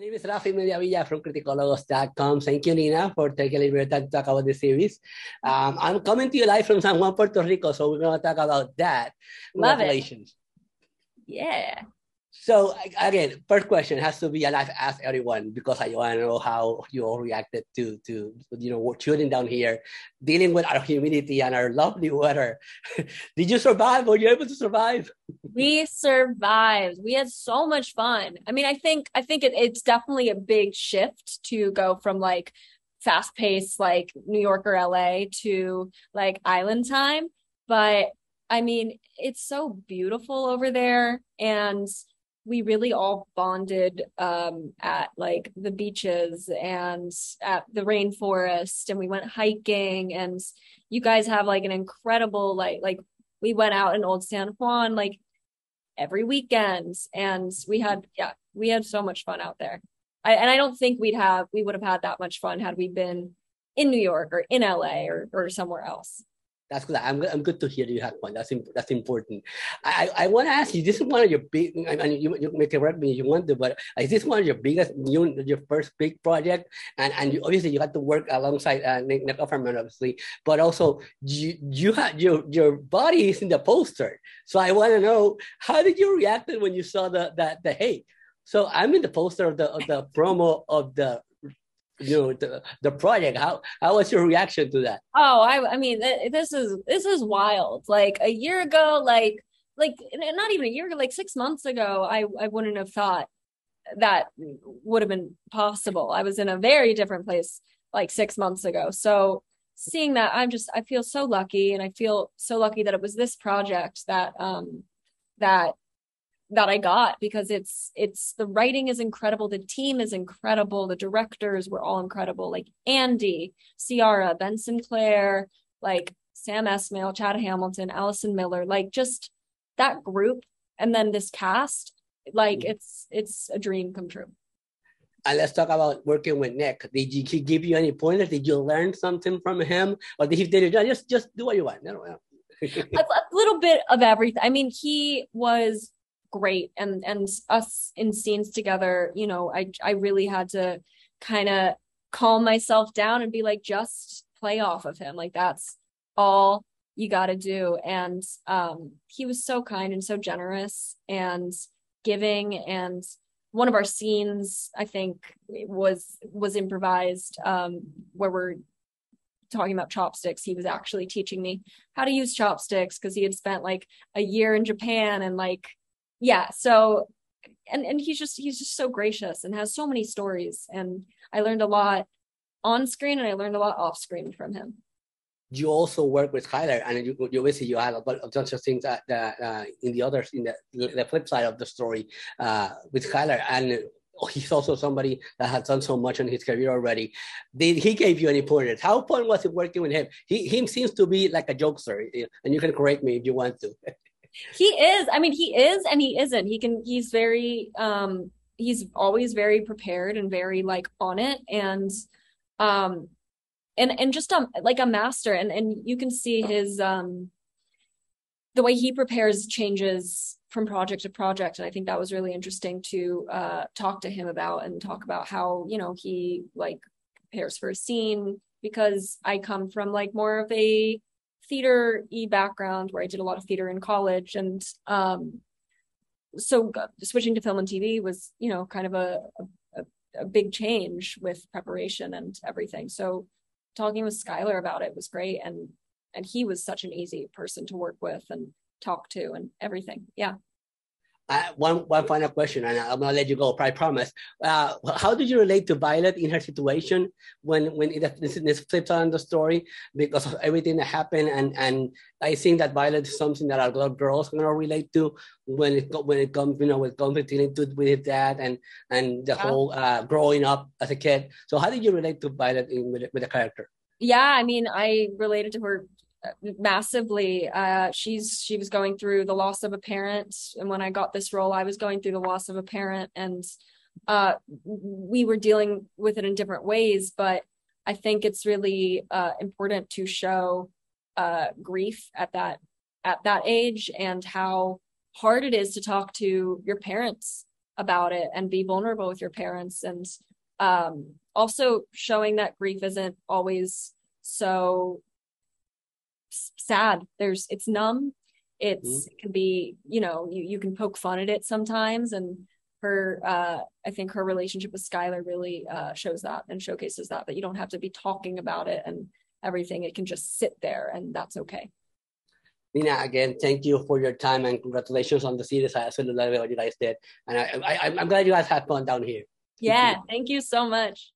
name is Rafi Mediavilla from Criticólogos.com. Thank you, Nina, for taking a little bit of time to talk about the series. Um, I'm coming to you live from San Juan, Puerto Rico, so we're going to talk about that. Love Congratulations. It. Yeah. So again, first question has to be, and I've asked everyone because I want to know how you all reacted to to you know shooting down here, dealing with our humidity and our lovely weather. Did you survive? Were you able to survive? We survived. We had so much fun. I mean, I think I think it, it's definitely a big shift to go from like fast paced like New York or LA to like island time, but I mean, it's so beautiful over there and we really all bonded um, at like the beaches and at the rainforest and we went hiking and you guys have like an incredible like like we went out in old san juan like every weekend and we had yeah we had so much fun out there. I, and i don't think we'd have we would have had that much fun had we been in new york or in la or, or somewhere else that's good. I'm, I'm good to hear you have one. That's that's important. I, I want to ask you. This is one of your big. I mean, you, you may correct me if you want to, but is this one of your biggest, new, your first big project? And and you, obviously you had to work alongside uh, Nick, Nick Offerman, obviously, but also you you had your your body is in the poster. So I want to know how did you react when you saw the that the hey. So I'm in the poster of the of the promo of the you the, the project. How how was your reaction to that? Oh i i mean this is this is wild. Like a year ago like like not even a year ago like six months ago i i wouldn't have thought that would have been possible. I was in a very different place like six months ago. So seeing that i'm just i feel so lucky and i feel so lucky that it was this project that um that that I got because it's it's the writing is incredible, the team is incredible, the directors were all incredible, like Andy, Siara, Ben Sinclair, like Sam Esmail, Chad Hamilton, Allison Miller, like just that group, and then this cast, like mm-hmm. it's it's a dream come true. And let's talk about working with Nick. Did he give you any pointers? Did you learn something from him, or did he did just just do what you want? No, no, a, a little bit of everything. I mean, he was great and and us in scenes together you know i i really had to kind of calm myself down and be like just play off of him. Like that's all you got to do. And um he was so kind and so generous and giving and one of our scenes i think was was improvised um where we're talking about chopsticks. He was actually teaching me how to use chopsticks because he had spent like a year in japan and like yeah so and and he's just he's just so gracious and has so many stories and i learned a lot on screen and i learned a lot off screen from him you also work with Skyler, and you, you obviously you had a bunch of things uh, in the other in the, the flip side of the story uh, with Skyler, and he's also somebody that has done so much in his career already. Did he gave you any pointers? How fun was it working with him? He he seems to be like a jokester, and you can correct me if you want to. he is i mean he is and he isn't. He can he's very um he's always very prepared and very like on it and um and and just um like a master and and you can see his um the way he prepares changes from project to project. And i think that was really interesting to uh talk to him about and talk about how you know he like prepares for a scene because i come from like more of a theater e background where I did a lot of theater in college, and um, so switching to film and TV was, you know, kind of a, a, a big change with preparation and everything. So talking with Skyler about it was great, and and he was such an easy person to work with and talk to and everything. Yeah. Uh, one one final question, and I'm gonna let you go. I promise. Uh, how did you relate to Violet in her situation when when it, this, this flips on the story because of everything that happened, and and I think that Violet is something that a lot of girls gonna relate to when it when it comes you know with conflicting with his dad and and the yeah. whole uh, growing up as a kid. So how did you relate to Violet in, with with the character? Yeah, I mean, I related to her massively. Uh she's she was going through the loss of a parent. And when i got this role i was going through the loss of a parent. And uh we were dealing with it in different ways but i think it's really uh important to show uh grief at that at that age and how hard it is to talk to your parents about it and be vulnerable with your parents. And um, also showing that grief isn't always so sad there's it's numb it's mm-hmm. it can be you know you, you can poke fun at it sometimes and her uh i think her relationship with skyler really uh shows that and showcases that that you don't have to be talking about it and everything it can just sit there and that's okay Nina, again, thank you for your time and congratulations on the series. I absolutely love what you guys did. And I, I, I'm glad you guys had fun down here. Yeah, thank you so much.